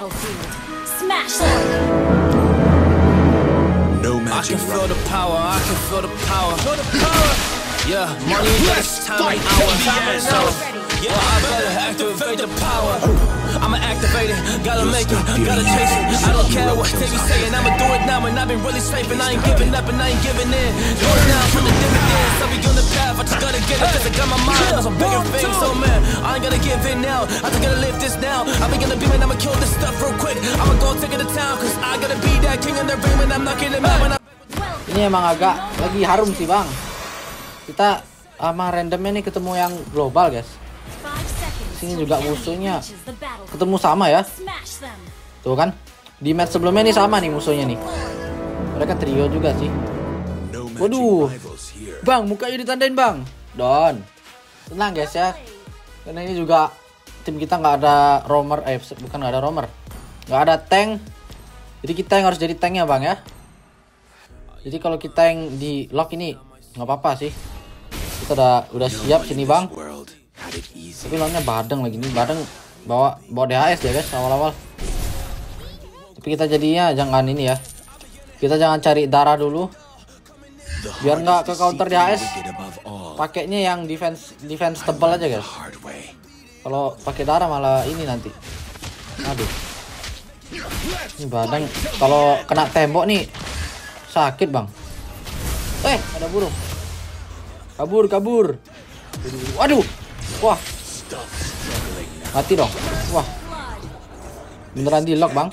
battlefield. Smash them. No I magic can feel the power, I can feel the power. Feel the power. Yeah, money is time and hour. Time and hour. Yeah, I better activate the power. Oh. I'ma activate it, gotta make it, gotta chase it. I don't care what they be saying, I'ma do it now. And I've been really safe, and I ain't giving up, and I ain't giving in. Do it now for the dividends. I'll be on the path, I just gotta get it, cause I got my mind on some bigger things. So, man, I ain't gonna give in now. I just gotta live this now. I've been gonna be, man, I'ma kill this stuff real quick. I'ma go take it to town, cause I gotta be that king in the ring when I'm knocking him out. When I Ini emang agak lagi harum sih bang. Kita ah, sama randomnya nih ketemu yang global guys. Sini juga musuhnya ketemu sama ya. Tuh kan. Di match sebelumnya nih sama nih musuhnya nih. Mereka trio juga sih. Waduh. Bang, mukanya ditandain bang. Don. Tenang guys ya. Karena ini juga tim kita nggak ada roamer, eh bukan nggak ada roamer, nggak ada tank. Jadi kita yang harus jadi tanknya bang ya. Jadi kalau kita yang di lock ini nggak apa-apa sih. Kita udah udah siap sini bang. Tapi lawannya Badeng lagi nih. Badeng bawa bawa DHS ya guys awal-awal. Tapi kita jadinya jangan ini ya. Kita jangan cari darah dulu. Biar nggak ke counter DHS. Pakainya yang defense defense tebal aja guys. Kalau pakai darah malah ini nanti. Aduh. Ini Badeng kalau kena tembok nih sakit bang. Eh ada burung. Kabur kabur. Waduh. Wah mati dong. Wah beneran di lock bang.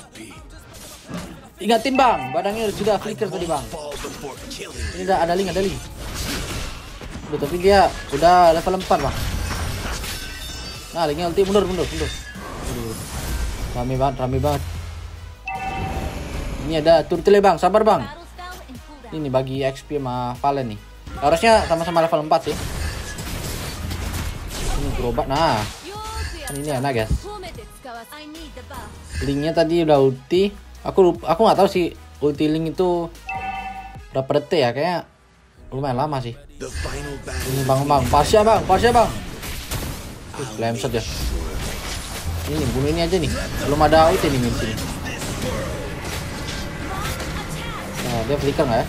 Ingatin bang, badangnya sudah flicker tadi bang. Ini udah ada link, ada link. Udah, tapi dia udah level 4 bang. Nah, linknya ulti mundur, mundur, mundur. Aduh. Rame banget, rame banget. Ini ada turtle bang, sabar bang. Ini bagi XP sama Valen nih. Harusnya sama-sama level 4 sih. Gerobak, nah. Kan ini enak guys. Linknya tadi udah ulti. Aku lupa, aku nggak tahu sih ulti link itu berapa detik ya kayaknya lumayan lama sih. Ini bang bang, Pasya bang, Pasya bang. Lemset ya. Ini bunuh ini aja nih. Belum ada ulti nih sini. Nah, dia flicker nggak ya?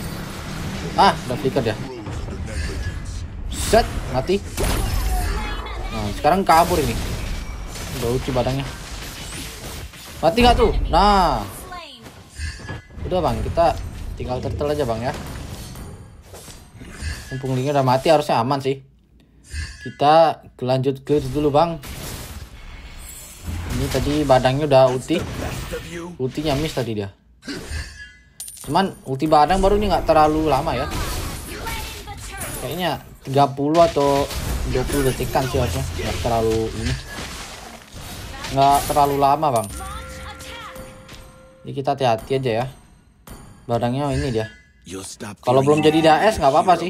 Ah, udah flicker dia. Set, mati. Nah, sekarang kabur ini. Udah ulti badangnya. Mati nggak tuh? Nah, udah bang, kita tinggal turtle aja bang ya. Mumpung linknya udah mati harusnya aman sih. Kita lanjut ke dulu bang. Ini tadi badangnya udah ulti. Ultinya miss tadi dia. Cuman ulti badang baru ini nggak terlalu lama ya. Kayaknya 30 atau 20 detikan sih harusnya. Nggak terlalu ini. Nggak terlalu lama bang. Jadi kita hati-hati aja ya. Badangnya ini dia. Kalau belum jadi DAS nggak apa-apa sih.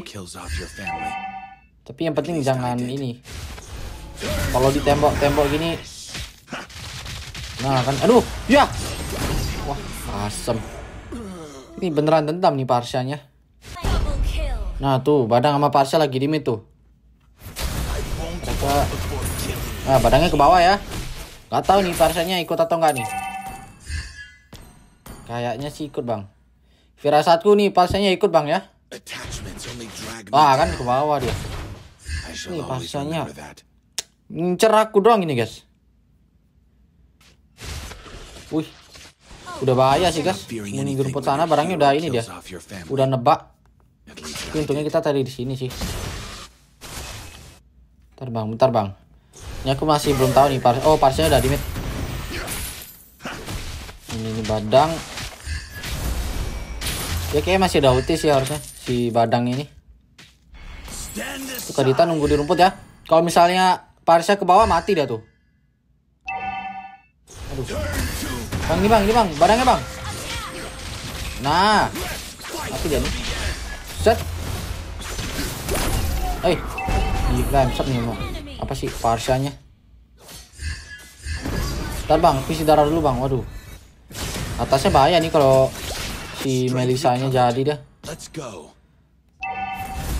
Tapi yang penting jangan ini. Kalau di tembok-tembok gini. Nah kan, aduh, ya. Wah, asem. Ini beneran dendam nih kill. Nah tuh, Badang sama Parsya lagi di tuh. Nah Badangnya ke bawah ya. Gak tahu nih Parsyanya ikut atau enggak nih. Kayaknya sih ikut bang. Firasatku nih Parsyanya ikut bang ya. Wah kan ke bawah dia. I shall Nih, always pasanya. remember that. Ngincer aku doang ini guys. Wih, udah bahaya sih guys. Ini rumput when sana barangnya udah ini dia. Udah nebak. Tapi untungnya kita tadi di sini sih. Bentar bang, bentar bang. Ini aku masih belum tahu nih par Oh parsnya udah di mid. Ini, ini badang. Ya kayaknya masih ada ulti sih harusnya si badang ini. Tuh Kadita nunggu di rumput ya. Kalau misalnya Parsnya ke bawah mati dia tuh. Aduh. Bang ini bang, ini bang, badangnya bang. Nah, mati dia nih. Set. Eh, gila, set nih mau. Apa sih Parsyanya? Ntar bang, visi darah dulu bang. Waduh. Atasnya bahaya nih kalau si Melisanya jadi dah. Let's go.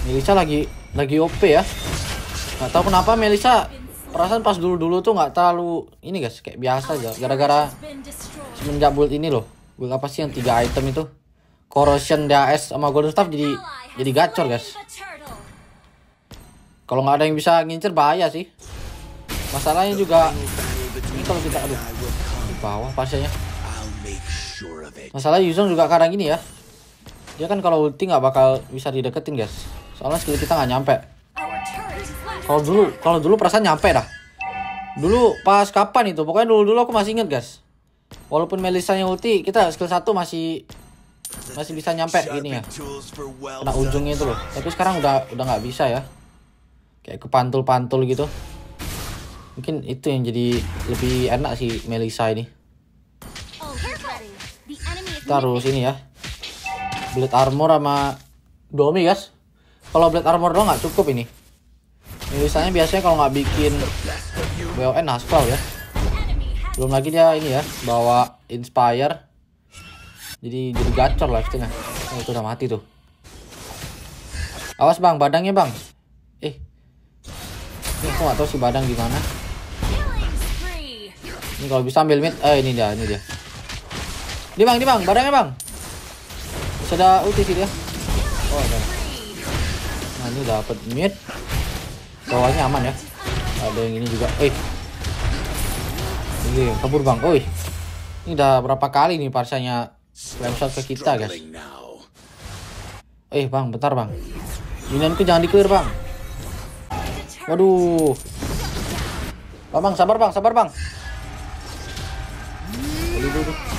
Melisa lagi lagi OP ya. Gak tahu kenapa Melisa perasaan pas dulu-dulu tuh nggak terlalu ini guys kayak biasa aja gara-gara semenjak build ini loh. Build apa sih yang tiga item itu? Corrosion DAS sama Golden Staff jadi jadi gacor guys. Kalau nggak ada yang bisa ngincer bahaya sih. Masalahnya juga ini kalau kita aduh di bawah pasiennya. Masalah Yuzong juga kadang gini ya. Dia kan kalau ulti nggak bakal bisa dideketin guys. Soalnya skill kita nggak nyampe. Kalau dulu kalau dulu perasaan nyampe dah. Dulu pas kapan itu? Pokoknya dulu dulu aku masih inget guys. Walaupun Melisanya ulti, kita skill 1 masih masih bisa nyampe gini ya. Kena ujungnya itu loh. Tapi sekarang udah udah nggak bisa ya. Kayak kepantul-pantul gitu. Mungkin itu yang jadi lebih enak sih Melisa ini. Oh, ready. The enemy is Kita harus ini ya. Blade armor sama Domi guys. Kalau blade armor doang nggak cukup ini. Melisanya biasanya kalau nggak bikin WON aspal ya. Belum lagi dia ini ya bawa inspire. Jadi jadi gacor lah setengah. Oh, itu udah mati tuh. Awas bang, badangnya bang. Ini aku nggak tahu si badang di mana. killing spree. Ini kalau bisa ambil mid, eh ini dia, ini dia. Ini bang, ini bang, badangnya bang. Sudah ulti sih dia. Oh, ada. Nah ini dapat mid. Bawahnya aman ya. Ada yang ini juga. Eh, ini kabur bang. Oi, ini udah berapa kali nih parsanya flame shot ke kita guys. Eh bang, bentar bang. Minionku jangan di clear bang. Waduh. Bang, bang, sabar bang, sabar bang.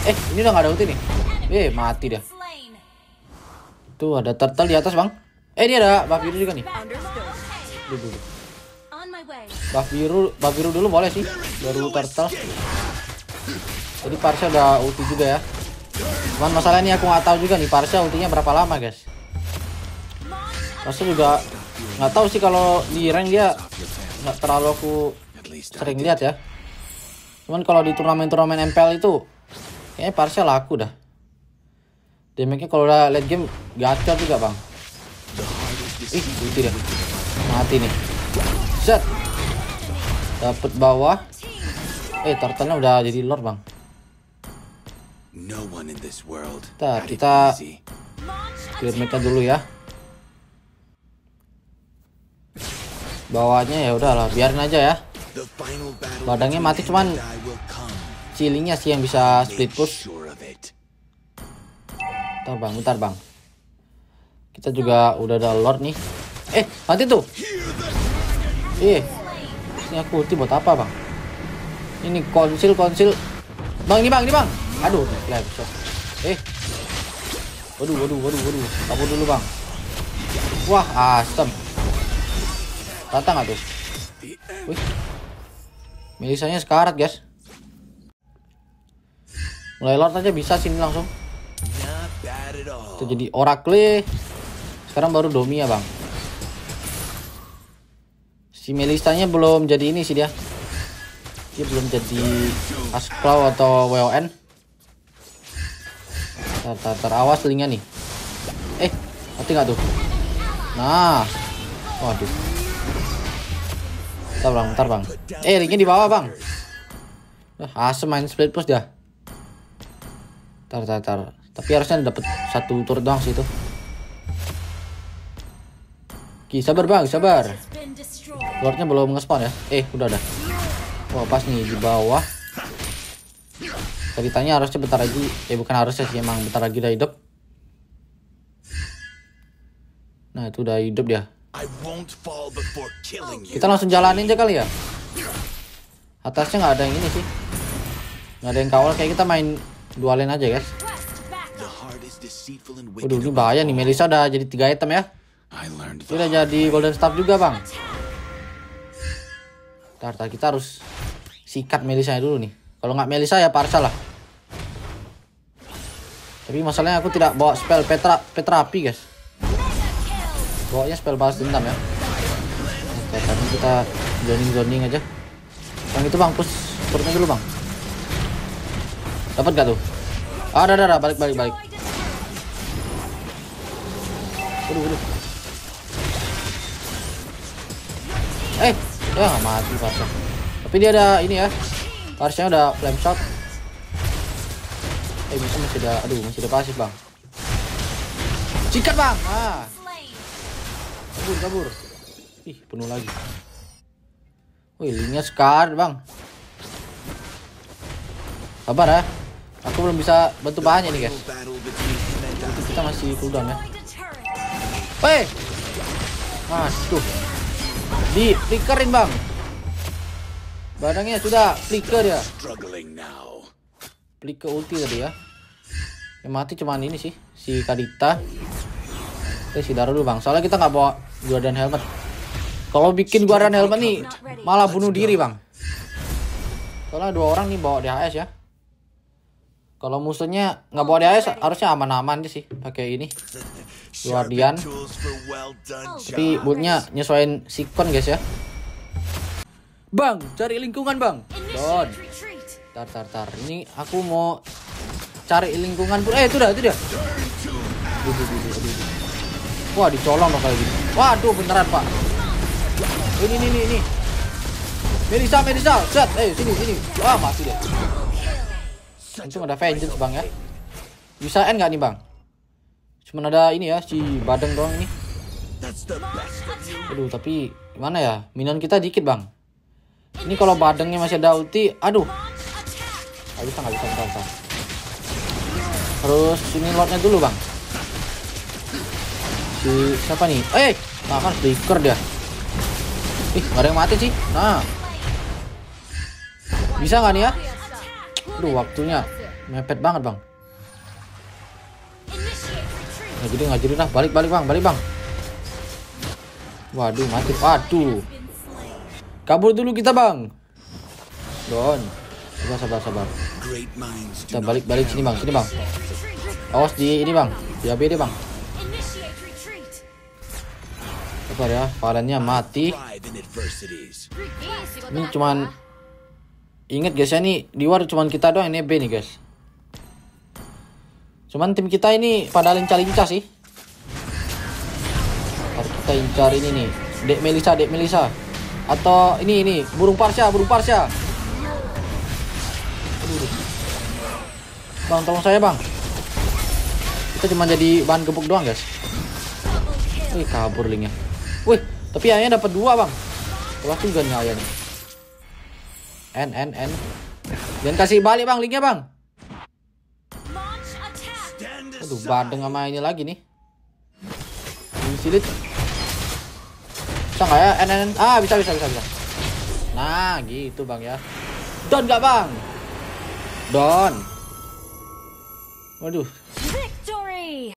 Eh, ini udah gak ada ulti nih. Eh, mati. Slain. Tuh ada turtle di atas bang. Eh, ini ada buff biru juga nih. Duh, duh. Buff biru, buff biru dulu boleh sih. Baru turtle. Jadi Parsha udah ulti juga ya. Cuman masalahnya aku nggak tahu juga nih Parsha ultinya berapa lama guys. Parsha juga nggak tahu sih kalau di rank dia nggak terlalu aku sering lihat ya. Cuman kalau di turnamen-turnamen MPL itu kayaknya Parsha laku dah. Damage-nya kalau udah late game gacor juga bang. Ih, ulti dia. Mati nih. Set. Dapat bawah. Eh, turtle-nya udah jadi lord bang. No one in this world Kita- kita-. Clear mid dulu ya. Bawahnya ya udahlah, biarin aja ya. Between mati cuman. Cilinya sih yang bisa split push. Bentar bang, bentar bang. Kita juga udah ada lord nih. Eh, mati tuh. Eh, ini aku ulti buat apa bang? Ini konsil konsil. Bang ini bang, ini bang. Aduh, shot. Eh. Waduh, waduh, waduh, waduh. Kabur dulu bang. Wah, asem. Datang nggak tuh? Wih. Melisanya sekarat guys. Mulai lord aja bisa sini langsung. Itu jadi Oracle. Sekarang baru Domi ya, Bang. Si Melisanya belum jadi ini sih dia. Dia belum jadi Asclaw atau WON. Tar, tar. Awas telinga nih. Eh, mati nggak tuh? Nah. Waduh. Bentar bang, bentar bang. Eh, ringnya di bawah bang. Ah, asem main split push dia. Tar, tar. Tapi harusnya dapat satu tur doang sih itu. Ki, sabar bang, sabar. Lordnya belum nge-spawn ya? Eh, udah ada. Wah, pas nih di bawah. Ceritanya harusnya bentar lagi, eh bukan harusnya sih emang bentar lagi udah hidup. Nah, itu udah hidup dia. Kita langsung jalanin aja kali ya. Atasnya nggak ada yang ini sih. Nggak ada yang kawal, kayak kita main dua lane aja guys. Waduh, ini bahaya nih. Melisa udah jadi tiga item ya. I learned Dia udah the jadi golden staff juga bang. Ntar, ntar kita harus sikat Melisa dulu nih. Kalau nggak Melisa ya Parsa lah. Tapi masalahnya aku tidak bawa spell Petra Petrapi guys. Bawanya spell balas dendam ya. Oke, tadi kita zoning zoning aja. Yang itu bang, push turunnya dulu bang. Dapat gak tuh? Ah, ada, ada, balik, balik, balik. Waduh, waduh. Eh, ya nggak mati Parsha. Tapi dia ada ini ya. Parsha udah flame shot. Eh bisa masih ada, aduh masih ada pasif bang. Sikat bang, ah. Kabur kabur. Ih penuh lagi. Wih linknya scar bang. Sabar ya. Aku belum bisa bantu banyak nih guys. Itu kita masih cooldown ya. Weh. Aduh. Di flickerin bang. Badannya sudah flicker ya. Flicker ulti tadi ya. Yang mati cuman ini sih si Kadita. Kita si dulu bang. Soalnya kita nggak bawa Guardian helmet. Kalau bikin Guardian helmet nih malah bunuh diri bang. Soalnya dua orang nih bawa DHS ya. Kalau musuhnya nggak bawa DHS harusnya aman-aman aja sih pakai ini. Guardian. Done Tapi job. buatnya nyesuaiin sikon guys ya. Bang, cari lingkungan bang. Don. Tar tar tar. Ini aku mau cari lingkungan pun. Eh itu dah, itu duh. Wah dicolong dong kayak gini. Waduh beneran pak. Ini ini ini ini. Melisa Melisa, set. Eh sini sini. Wah mati deh. Untung ada vengeance bang ya. Bisa end nggak nih bang? Cuman ada ini ya si badeng doang you. Aduh tapi gimana ya? Minion kita dikit bang. Ini kalau badengnya masih ada ulti, aduh. Nggak bisa nggak bisa nggak bisa. Terus ini lordnya dulu bang. Si siapa nih? Eh, nah kan flicker dia. Ih, nggak ada yang mati sih. Nah, bisa nggak nih ya? Aduh, waktunya mepet banget bang. Nggak jadi nggak jadi lah. Balik balik bang, balik bang. Waduh, mati. Waduh. Slain. Kabur dulu kita bang. Don. Sabar sabar sabar. Kita balik balik sini bang, sini bang. Awas di ini bang, di ABD bang. Sabar ya, Valennya mati. Ini cuman inget guys ya nih di war cuman kita doang ini B nih guys. Cuman tim kita ini pada lincah-lincah sih. Harus kita incar ini nih. Dek Melisa, Dek Melisa. Atau ini ini burung Parsha, burung Parsha. Bang, tolong saya bang. Kita cuma jadi bahan gebuk doang guys. Wih kabur linknya. Wih, tapi ayahnya dapat dua bang. Kelas juga nih ayahnya. N N N. Jangan kasih balik bang linknya bang. Aduh badeng sama ini lagi nih. Ini silit. Bisa nggak ya? N N N. Ah bisa bisa bisa bisa. Nah gitu bang ya. Don nggak bang? Don. Waduh.